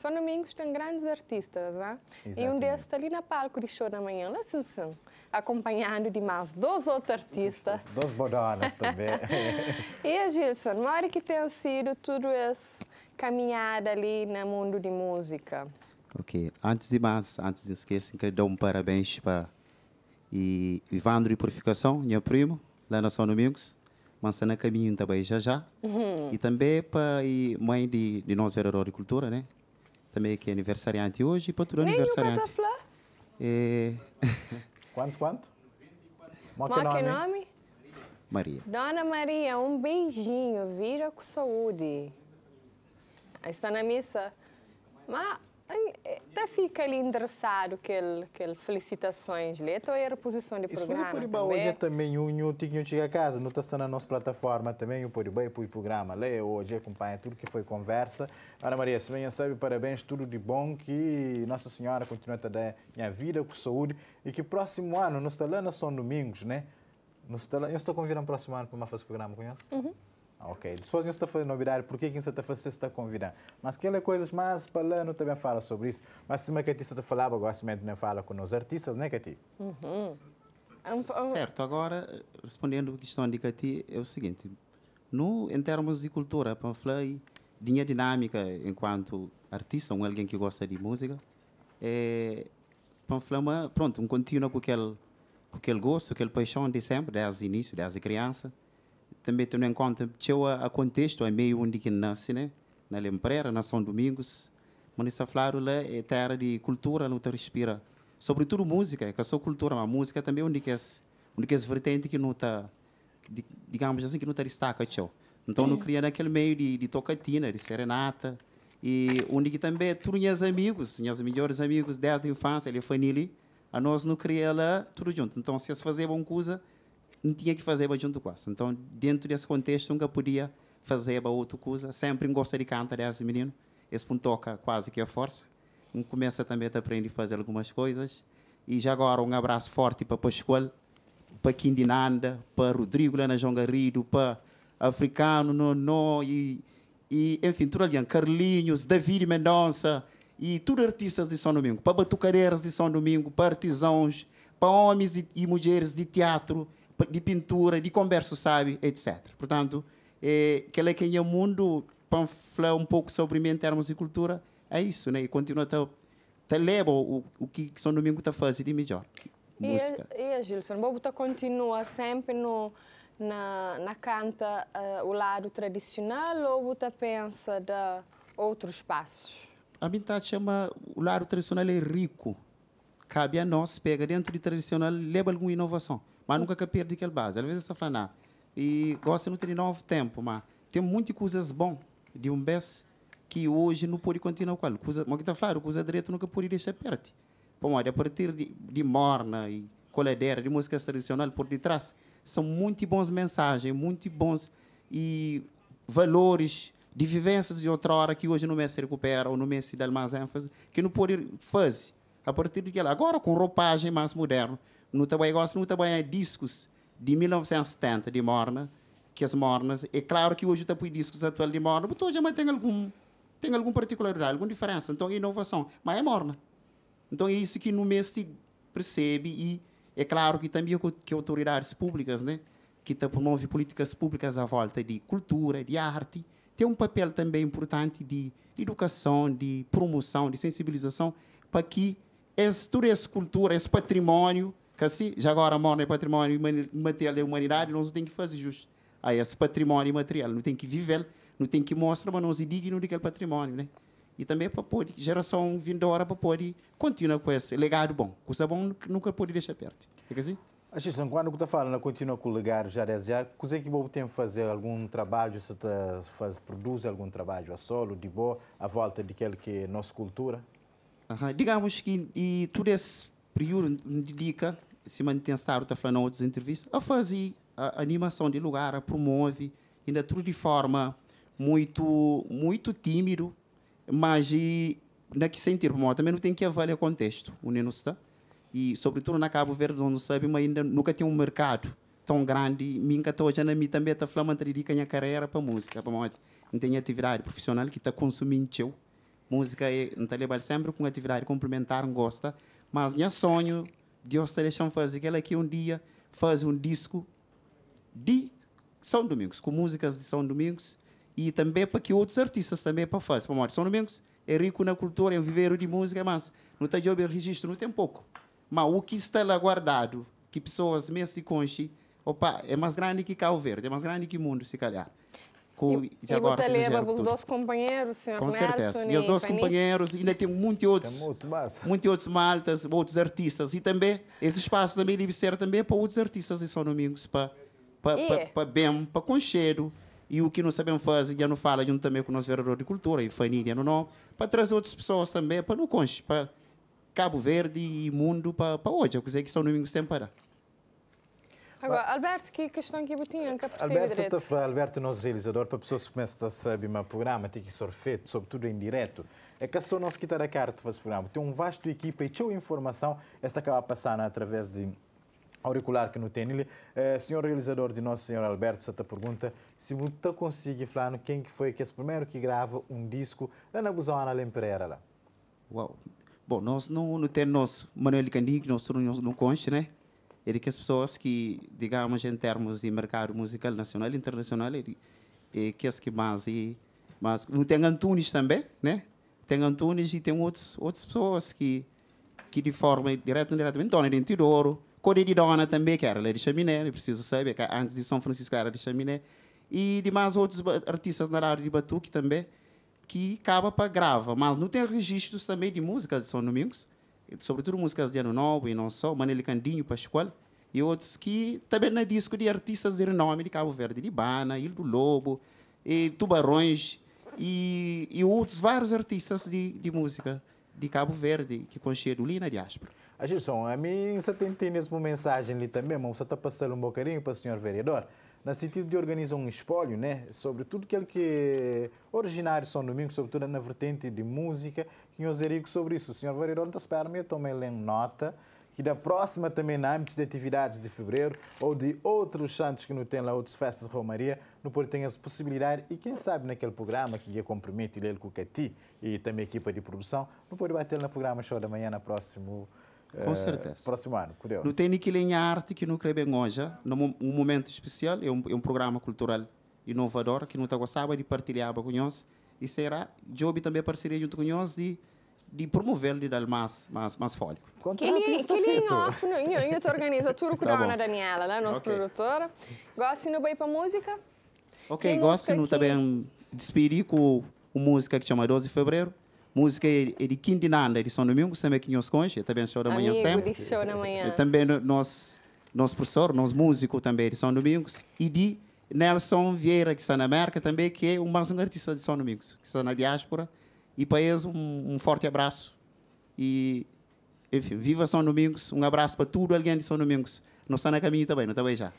São Domingos tem grandes artistas, né? E um Exatamente. desses está ali na palco de show da manhã, lá sim, sim, acompanhado de mais dois outros artistas. Dos bodonas também. E a Gilson, uma hora que tem sido tudo essa caminhada ali no mundo de música? Ok. Antes de mais, antes de esquecer, quero dar um parabéns para e Ivandro e Purificação, meu primo, lá na São Domingos. Mas na caminho também já já. E também para a mãe de, de nós, vereador de cultura, né? Também que é aniversariante hoje e para todo Nem o aniversariante. É... quanto, quanto? Mo que nome? nome? Maria. Dona Maria, um beijinho, vira com saúde. Está na missa. Mas até fica ali endereçado aquele, aquele felicitações ali. Então é a reposição de Isso programa pode também. hoje também um um tinha chega a casa, não está na nossa plataforma também, o pode bem o programa lê hoje acompanha tudo que foi conversa. Ana Maria, se bem sabe, parabéns, tudo de bom, que Nossa Senhora continue a dar minha vida com saúde e que próximo ano, nós está lá São Domingos, né? Nós está lá, eu estou convidando próximo ano para fazer o programa, conhece? Uhum. Ah, Ok, depois nós está fazendo novidade, por que quem está fazendo está convidando? Mas aquelas coisas mais não também fala sobre isso. Mas se a Cati está falava, agora não fala com os artistas, né, Cati? É um- um- Certo, agora, respondendo a questão de Cati, é o seguinte. No, em termos de cultura, para falar de minha dinâmica enquanto artista, um alguém que gosta de música, é, para falar, uma- pronto, um contínuo com aquele, com aquele gosto, aquela paixão de sempre, desde o início, desde criança. Também tendo em conta que a contexto, é meio onde que nasce, né? Na Lempreira, na São Domingos, mas falando lá é terra de cultura, não te respira. Sobretudo música, que é só cultura, mas música também é onde que é, onde que é vertente que não está, di- digamos assim, que não está destaca, tchau. Então, não cria naquele meio de, de tocatina, de serenata, e onde que também tudo meus amigos, meus melhores amigos desde a infância, ele foi nele, a nós não cria lá tudo junto. Então, se eles faziam uma coisa, não tinha que fazer junto com isso. Então, dentro desse contexto, nunca podia fazer outra coisa. Sempre gosta de cantar desse menino. Esse ponto toca quase que a força. Um começa também a aprender a fazer algumas coisas. E já agora um abraço forte para Pascoal, para Quindinanda, para Rodrigo lá na João Garrido, para Africano, no, no, e, e enfim, tudo ali, Carlinhos, David Mendonça, e tudo artistas de São Domingo, para batucadeiras de São Domingo, para artesãos, para homens e, e mulheres de teatro, de pintura, de converso, sabe, etc. Portanto, é, que é quem é o mundo, falar um pouco sobre mim em termos de cultura, é isso, né? E continua a te leva o, o que São Domingo está fazendo de melhor. E Música. a, e a Gilson, Bobo tá continua sempre no, na, na canta eh, o lado tradicional ou você pensa de outros passos? A Bintá chama o lado tradicional é rico. Cabe a nós, pega dentro de tradicional, leva alguma inovação. Mas nunca que perde aquela base. Às vezes não, e gosta de ter novo tempo, mas tem muitas coisas bom de um bes que hoje não pode continuar com ela. Coisa, mas que está falando, coisa direito nunca pode deixar perto. Bom, a partir de, de morna e coladeira, de música tradicional por detrás, são muito bons mensagens, muito bons e valores de vivências de outra hora que hoje não se recupera ou não se dá mais ênfase, que não pode fazer a partir de. Agora, com roupagem mais moderna, no também gosto, no também discos de 1970 de Morna, que as Mornas, é claro que hoje também discos atuais de Morna, mas hoje tem algum tem alguma particularidade, alguma diferença, então é inovação, mas é Morna. Então é isso que no mês se percebe e é claro que também que- autoridades públicas, né, que promovem políticas públicas à volta de cultura, de arte, tem um papel também importante de educação, de promoção, de sensibilização para que esse, toda essa cultura, esse patrimônio, que assim, já agora mora é patrimônio imani- material da humanidade, nós temos que fazer justo a esse patrimônio material, não tem que viver, não tem que mostrar, mas nós é digno daquele patrimônio, né? E também para poder, geração vindoura, para poder continuar com esse legado bom. Coisa bom nunca pode deixar perto. É assim? A Xixão, quando está falando, continua com o legado já já, coisa que você tem que fazer algum trabalho, se tá faz, produz algum trabalho a solo, de boa, à volta daquele que é nossa cultura? Aham, Digamos que e todo esse período dedica, se mantém estado, está falando em outras entrevistas, a fazer a animação de lugar, a promove, ainda tudo de forma muito, muito tímido, mas e, na que sentido, bom, também não tem que avaliar o contexto, onde não está. E, sobretudo, na Cabo Verde, não sabe, mas ainda nunca tem um mercado tão grande. Minha hoje, na mim também está falando, a minha carreira para música, para moda. Não tem atividade profissional que está consumindo música é não trabalho sempre com atividade complementar, gosta, mas meu sonho Te deixa fazer aquele aqui um dia faz um disco de São Domingos, com músicas de São Domingos e também para que outros artistas também para fazer. Para São Domingos é rico na cultura, é um viveiro de música, mas não está de registro, não tem pouco. Mas o que está lá guardado, que pessoas mesmo se conche, opa, é mais grande que Cabo Verde, é mais grande que o mundo, se calhar. Com, e, e agora, leva os dois companheiros, senhor Com certeza. E os dois companheiros, ainda tem muitos outros, muitos outros maltas, outros artistas. E também, esse espaço também deve ser também para outros artistas de São Domingos, para, para, para, para bem, para concheiro. E o que não sabemos fazer, já não fala junto também com o nosso vereador de cultura, e família, não, não, para trazer outras pessoas também, para não conche, para Cabo Verde e mundo, para, para hoje, eu quiser que São Domingos sempre para. Agora, Alberto, que questão que eu tinha que Alberto, você está falando, Alberto, nosso realizador, para pessoas que começam a saber o programa, tem que ser feito, sobretudo em direto. É que só nós que está a cara de fazer programa. Tem um vasto equipa e tinha informação, esta acaba passando através de auricular que não tem ele. Eh, senhor realizador de nosso senhor Alberto, você pergunta se você consegue falar quem que foi que é o primeiro que grava um disco lá na Busão Ana Lempereira lá. Uau. Bom, nós não, não temos Manuel Candi, que nós não, não conste, né? É que as pessoas que, digamos, em termos de mercado musical nacional e internacional, é, é que as que mais. E, mas tem Antunes também, né? Tem Antunes e tem outros, outras pessoas que, que de forma direta ou indiretamente, Dona de Teodoro, Code de Dona também, que era de Chaminé, eu preciso saber, que antes de São Francisco era de Chaminé, e de mais outros artistas na área de Batuque também, que acaba para grava, mas não tem registros também de músicas de São Domingos, sobretudo músicas de Ano Novo e não só, Manele Candinho, Pascoal, e outros que também na disco de artistas de renome de Cabo Verde, de Bana, Ilho do Lobo, e Tubarões, e, e outros vários artistas de, de música de Cabo Verde que conchegam ali na diáspora. Gilson, a mim você tem, tem uma mensagem ali também, mas você está passando um bocadinho para o senhor vereador, no sentido de organizar um espólio, né, sobre tudo aquilo que é originário São Domingos, sobretudo na vertente de música, que eu digo sobre isso. O senhor vereador esperando, eu também lendo nota, que da próxima também na âmbito de atividades de fevereiro ou de outros santos que não têm lá outras festas de Romaria, não pode ter essa possibilidade e quem sabe naquele programa que ia compromete ele com o Cati e também a equipa de produção, não pode bater no programa Show da Manhã no próximo com certeza. Próximo ano, curioso. Não tem ninguém arte que não crê bem hoje. Num um momento especial, é um, é um programa cultural inovador que não está gostava de partilhar com nós. E será, Job também parceria junto com nós de, de promover e dar mais, mais, mais fôlego. Que ele off, eu te organizo tudo com a Ana Daniela, né, nossa okay. produtora. Gosto de ir para música? Ok, gosto de também despedir com uma música que chama 12 de Fevereiro música é, é de Kim Nanda, de São Domingos, também que nós conhecemos, também show da manhã sempre. manhã. Também nós, nosso professor, nosso músico também de São Domingos, e de Nelson Vieira, que está na América também, que é um, mais um artista de São Domingos, que está na diáspora. E para eles, um, um forte abraço. E, enfim, viva São Domingos, um abraço para tudo alguém de São Domingos. Nós estamos na caminho também, não está bem já?